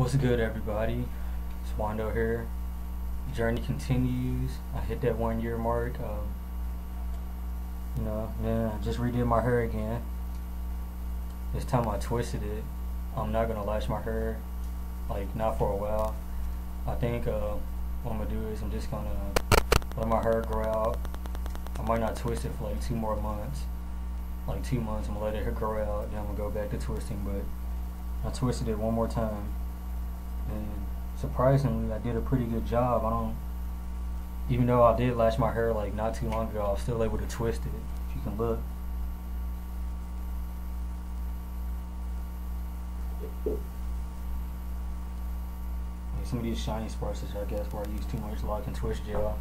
What's good, everybody? It's Juando here. Journey continues. I hit that one year mark. Um, you know, man, I just redid my hair again. This time I twisted it. I'm not gonna latch my hair, like not for a while. I think uh, what I'm gonna do is I'm just gonna let my hair grow out. I might not twist it for like two more months. Like two months, I'm gonna let it grow out. Then I'm gonna go back to twisting, but I twisted it one more time, and surprisingly, I did a pretty good job. I don't, even though I did latch my hair like not too long ago, I was still able to twist it. If you can look. Some of these shiny spots, I guess, where I use too much lock and twist gel.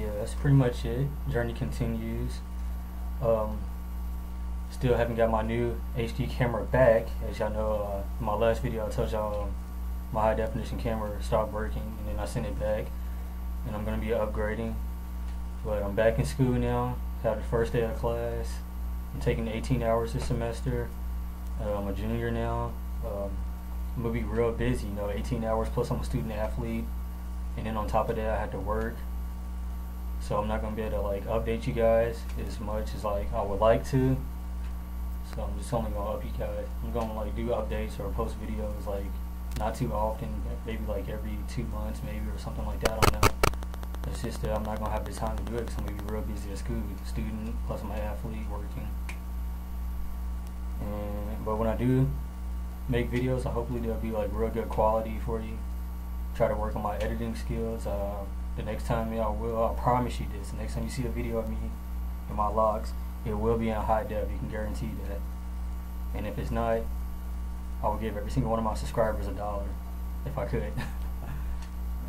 yeah, that's pretty much it. Journey continues. Um, still haven't got my new HD camera back. As y'all know, uh, my last video I told y'all um, my high definition camera stopped working, and then I sent it back, and I'm gonna be upgrading. But I'm back in school now. Had the first day of class. I'm taking 18 hours this semester. Uh, I'm a junior now. Um, I'm gonna be real busy. You know, 18 hours plus I'm a student athlete, and then on top of that I had to work so I'm not gonna be able to like update you guys as much as like I would like to. So I'm just only gonna up you guys. I'm gonna like do updates or post videos like not too often, maybe like every two months maybe or something like that. I don't know. It's just that I'm not gonna have the time to do it because I'm gonna be real busy at school, student plus my athlete working. And but when I do make videos, I hopefully they'll be like real good quality for you. Try to work on my editing skills. Uh, the next time y'all will, I promise you this, the next time you see a video of me in my logs, it will be in high def, you can guarantee that. And if it's not, I will give every single one of my subscribers a dollar, if I could.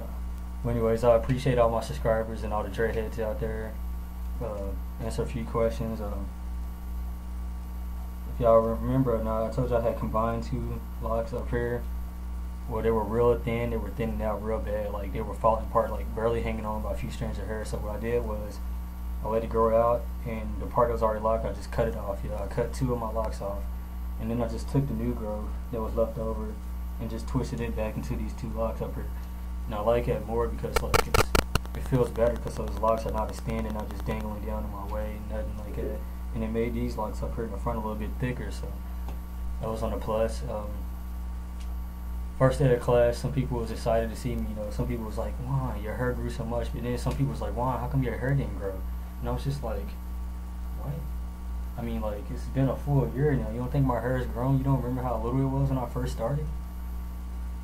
well anyways, I appreciate all my subscribers and all the dreadheads out there. Uh, answer a few questions. Um, if y'all remember or not, I told y'all I had combined two locks up here well, they were real thin. They were thinning out real bad. Like they were falling apart, like barely hanging on by a few strands of hair. So what I did was I let it grow out, and the part that was already locked, I just cut it off. Yeah, I cut two of my locks off, and then I just took the new growth that was left over and just twisted it back into these two locks up here. And I like it more because like it feels better because those locks are not extending, not just dangling down in my way, nothing like that. And it made these locks up here in the front a little bit thicker, so that was on the plus. Um, first day of class, some people was excited to see me. You know, some people was like, "Wow, your hair grew so much," but then some people was like, "Wow, how come your hair didn't grow?" And I was just like, "What?" I mean, like it's been a full year now. You don't think my hair has grown? You don't remember how little it was when I first started?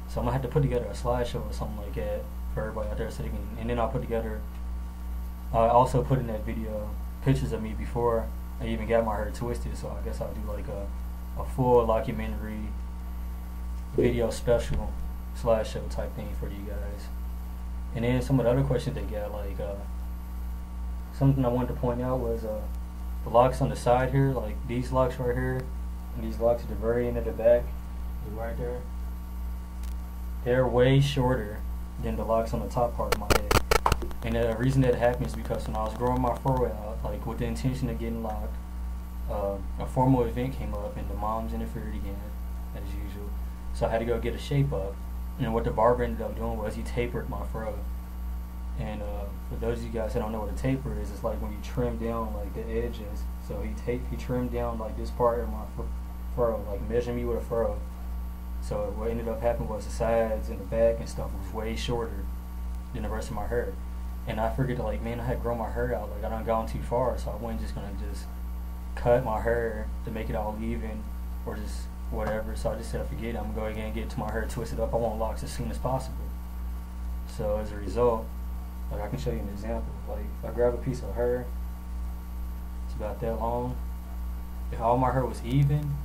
So I'm gonna have to put together a slideshow or something like that for everybody out there so they can. And then I'll put together. I also put in that video pictures of me before I even got my hair twisted. So I guess I'll do like a a full documentary video special slideshow type thing for you guys. And then some of the other questions they got, like uh, something I wanted to point out was uh, the locks on the side here, like these locks right here, and these locks at the very end of the back, right there. They're way shorter than the locks on the top part of my head. And the reason that happens is because when I was growing my fro out, like with the intention of getting locked, uh, a formal event came up and the moms interfered again, as usual. So I had to go get a shape up. And what the barber ended up doing was he tapered my fro. And uh, for those of you guys that don't know what a taper is, it's like when you trim down like the edges. So he tape he trimmed down like this part of my fro, like measure me with a fro. So what ended up happening was the sides and the back and stuff was way shorter than the rest of my hair. And I figured like, man, I had grown my hair out, like I done gone too far, so I wasn't just gonna just cut my hair to make it all even or just whatever. So I just said, I forget it. I'm gonna go again and get to my hair twisted up. I want locks as soon as possible. So as a result, like I can show you an example. Like I grab a piece of hair, it's about that long. If all my hair was even,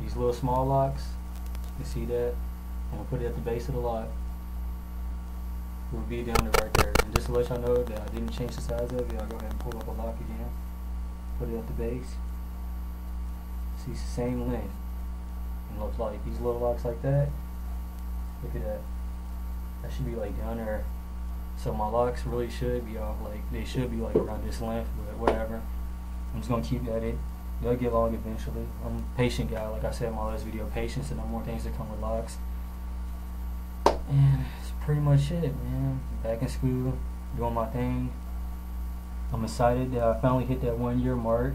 these little small locks, you see that? And I'm gonna put it at the base of the lock. It will be down there right there. And just to let y'all know that I didn't change the size of it, I'll go ahead and pull up a lock again. Put it at the base. See, same length. And looks like these little locks like that. Look at that. That should be like down there. So my locks really should be off like they should be like around this length, but whatever. I'm just gonna keep at it. They'll get long eventually. I'm a patient guy, like I said in my last video. Patience and no more things that come with locks. And that's pretty much it, man. Back in school, doing my thing. I'm excited that I finally hit that one year mark.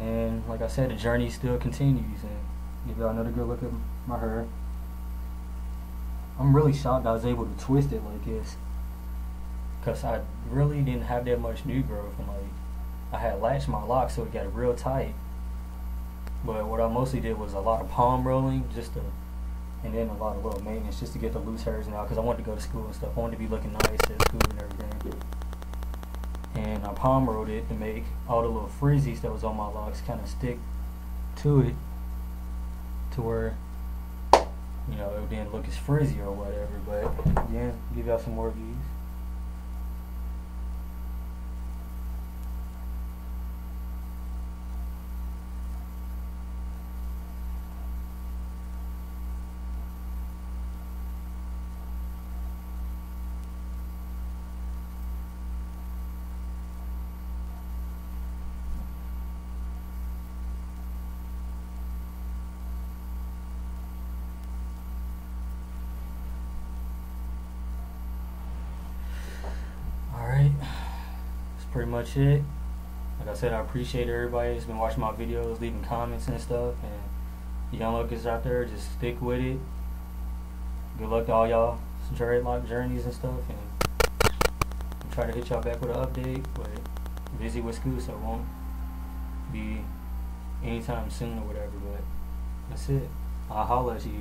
And like I said, the journey still continues. And give y'all another good look at my hair. I'm really shocked I was able to twist it like this. Cause I really didn't have that much new growth and like I had latched my locks so it got real tight. But what I mostly did was a lot of palm rolling just to and then a lot of little maintenance just to get the loose hairs now because I wanted to go to school and stuff. I wanted to be looking nice at school and everything. And I palm rolled it to make all the little frizzies that was on my locks kind of stick to it to where you know it didn't look as frizzy or whatever. But yeah, give y'all some more views. Alright, that's pretty much it. Like I said, I appreciate everybody that's been watching my videos, leaving comments and stuff. And young lookers out there, just stick with it. Good luck to all y'all dreadlock journeys and stuff. And I'm trying to hit y'all back with an update, but busy with school, so it won't be anytime soon or whatever. But that's it. I'll holler at you.